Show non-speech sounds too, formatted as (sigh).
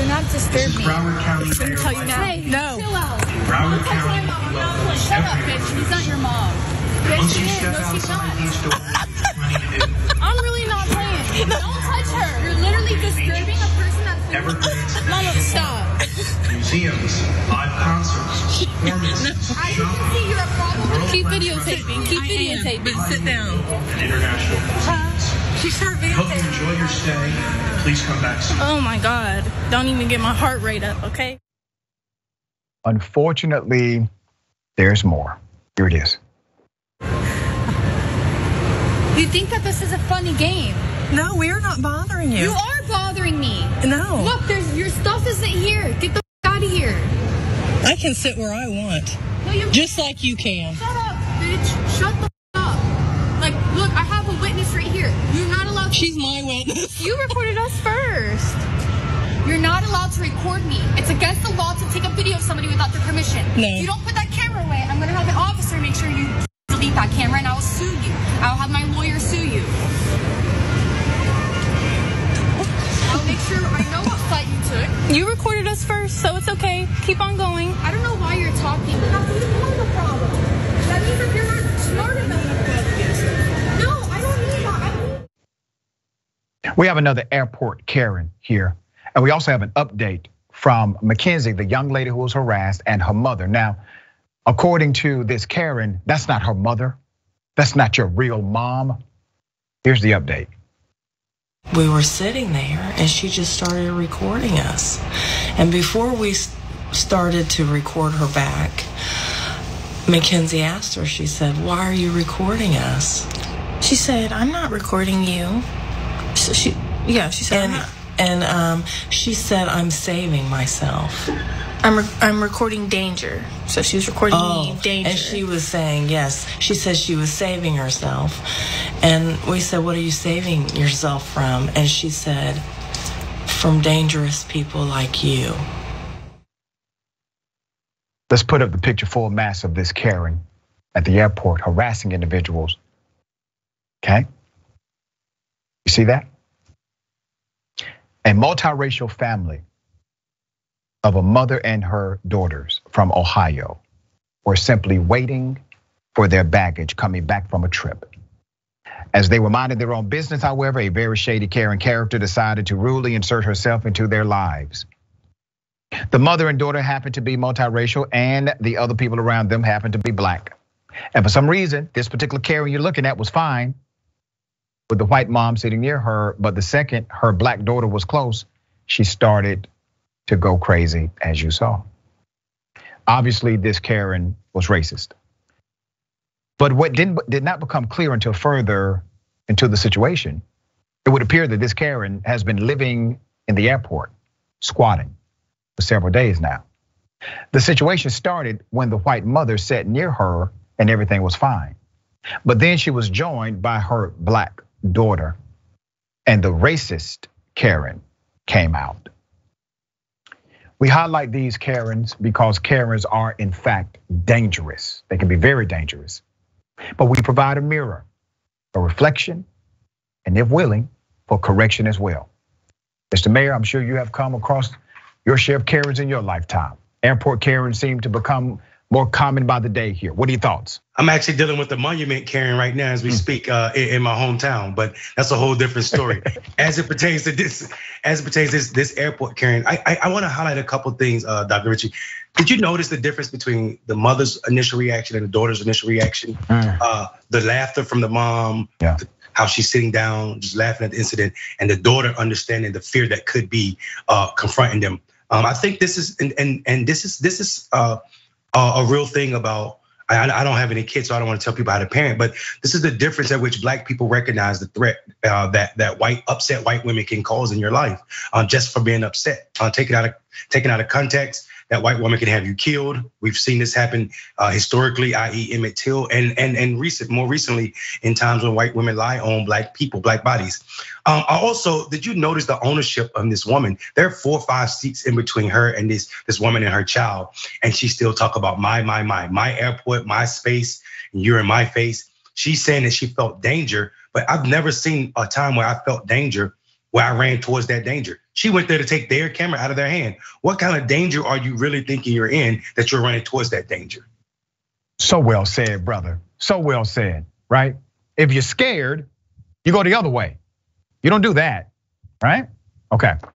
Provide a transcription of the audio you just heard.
Do not disturb me. Broward County I'm gonna tell you now. Hey, no. chill out. Broward Don't touch my County mom. Not welcomes. Shut up, bitch. He's not your mom. Yes, she you is. No, she's not. these doors, running in I'm really not playing. (laughs) Don't touch her. You're literally disturbing a person that's. Everglades (laughs) Mama, stop. museums, live concerts, performances, (laughs) I can see you're a problem. Keep videotaping. Keep videotaping. Sit down. and international concerts. She started Hope you enjoy your stay. Please come back soon. Oh my God. Don't even get my heart rate up, okay? Unfortunately, there's more. Here it is. You think that this is a funny game? No, we are not bothering you. You are bothering me. No. Look, there's your stuff isn't here. Get the f- out of here. I can sit where I want, No, you just like you can. shut up, bitch. Shut the She's my witness. you recorded us first. You're not allowed to record me. It's against the law to take a video of somebody without their permission. No. If you don't put that camera away, I'm gonna have an officer make sure you delete that camera, and I will sue you. I will have my lawyer sue you. I'll make sure I know what flight you took. You recorded us first, so it's okay. Keep on going. I don't know why you're talking. How can you have a problem? That means that you're not smart enough We have another airport Karen here. And we also have an update from Mackenzie, the young lady who was harassed, and her mother. Now, according to this Karen, that's not her mother. That's not your real mom. Here's the update. we were sitting there and she just started recording us. And before we started to record her back, Mackenzie asked her, she said, Why are you recording us? She said, I'm not recording you. So she, yeah, she said, I'm, And and um, she said, I'm saving myself. I'm, re- I'm recording danger. So she was recording me, danger. Oh, and she was saying, yes, she said she was saving herself. And we said, What are you saving yourself from? And she said, From dangerous people like you. Let's put up the picture full mass of this Karen at the airport harassing individuals. Okay? You see that? A multiracial family of a mother and her daughters from Ohio were simply waiting for their baggage coming back from a trip. As they were minding their own business, however, a very shady Karen character decided to rudely insert herself into their lives. The mother and daughter happened to be multiracial, and the other people around them happened to be black. And for some reason, this particular Karen you're looking at was fine with the white mom sitting near her, but the second her black daughter was close, she started to go crazy, as you saw. Obviously, this Karen was racist. But what didn't did not become clear until further into the situation, it would appear that this Karen has been living in the airport, squatting for several days now. The situation started when the white mother sat near her and everything was fine. But then she was joined by her black daughter, and the racist Karen came out. We highlight these Karens because Karens are, in fact, dangerous. They can be very dangerous. But we provide a mirror, a reflection, and if willing, for correction as well. Mr. Mayor, I'm sure you have come across your share of Karens in your lifetime. Airport Karens seem to become more common by the day here. What are your thoughts? I'm actually dealing with the monument Karen right now as we speak uh, in, my hometown, but that's a whole different story. (laughs) as it pertains to this, as it pertains to this, this airport Karen, I I, I want to highlight a couple things, uh, Dr. Richey. Did you notice the difference between the mother's initial reaction and the daughter's initial reaction? Uh, the laughter from the mom, Yeah. how she's sitting down, just laughing at the incident, and the daughter understanding the fear that could be uh, confronting them. Um, I think this is and and and this is this is uh, a real thing about. I, I don't have any kids, so I don't want to tell people how to parent. But this is the difference at which Black people recognize the threat uh, that that white upset white women can cause in your life, uh, just for being upset. Uh, taken out of taken out of context, that white woman can have you killed. We've seen this happen uh, historically, i.e., Emmett Till, and and and recent, more recently, in times when white women lie on Black people, Black bodies. Um, also, did you notice the ownership of this woman? There are four or five seats in between her and this this woman and her child, and she still talk about my, my, my, my airport, my space, you're in my face. She's saying that she felt danger, but I've never seen a time where I felt danger where I ran towards that danger. She went there to take their camera out of their hand. What kind of danger are you really thinking you're in that you're running towards that danger? So well said, brother. So well said, right? If you're scared, you go the other way. You don't do that, right? Okay.